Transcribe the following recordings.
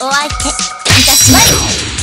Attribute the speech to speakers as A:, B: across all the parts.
A: お相手いたします。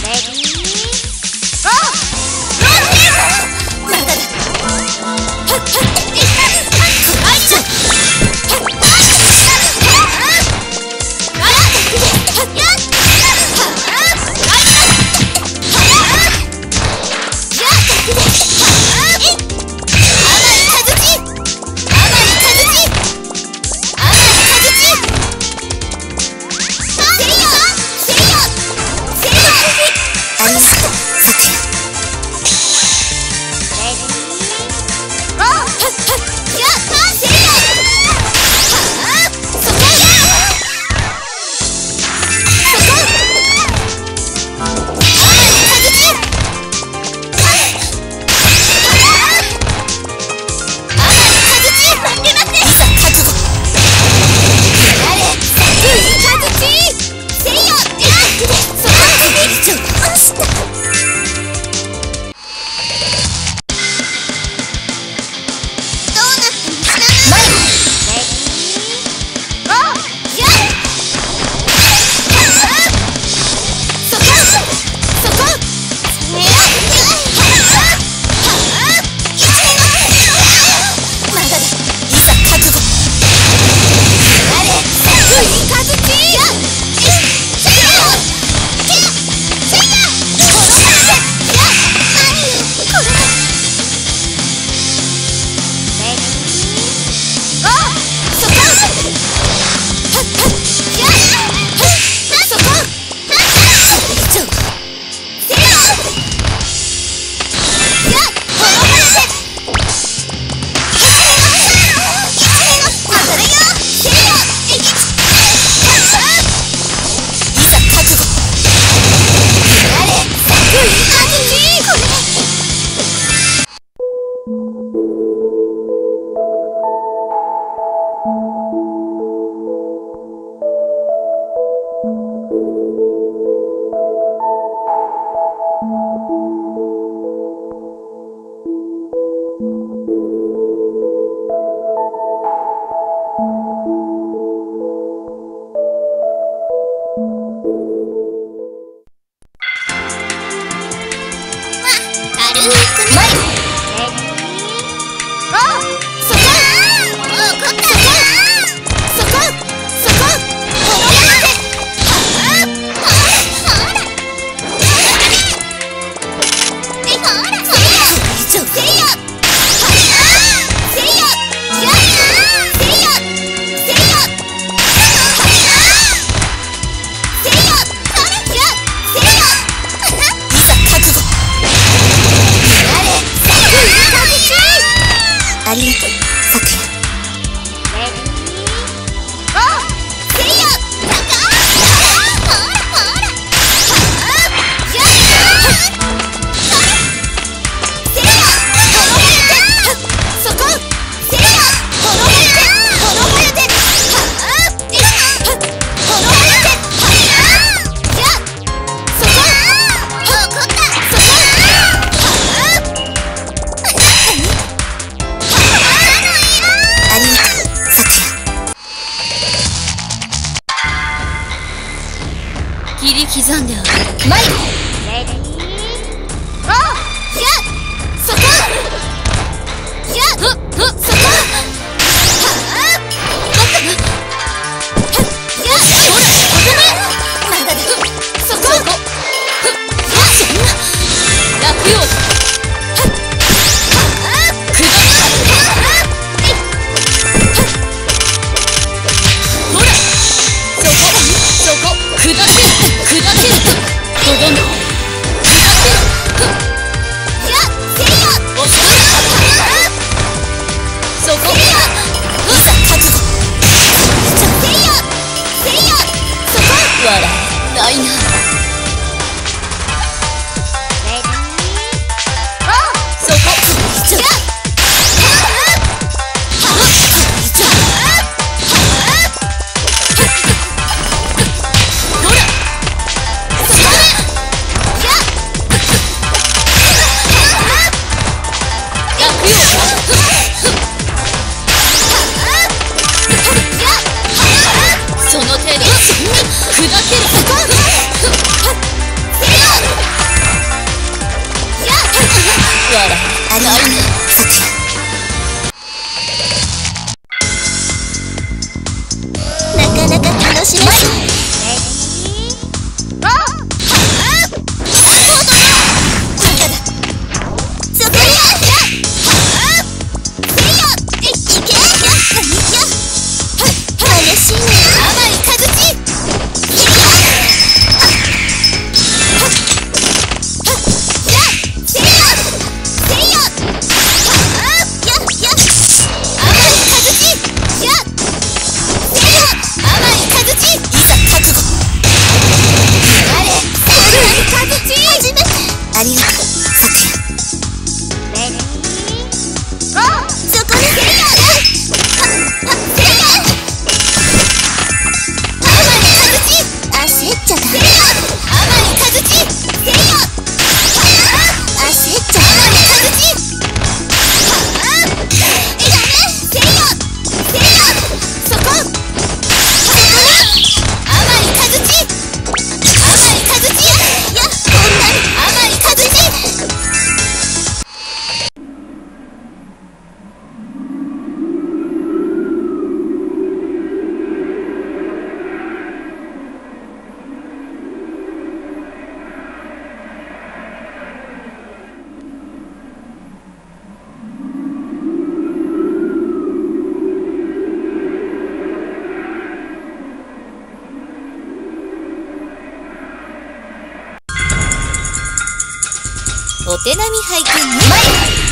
B: 切り刻んである
A: イレディー。ゴーシュッ。そこ。
C: シュッ。笑
A: いないなよ笑あの
C: お手並み拝見ね。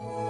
C: you